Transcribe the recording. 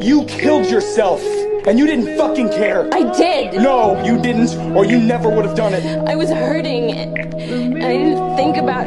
You killed yourself, and you didn't fucking care. I did. No, you didn't, or you never would have done it. I was hurting. I didn't think about it.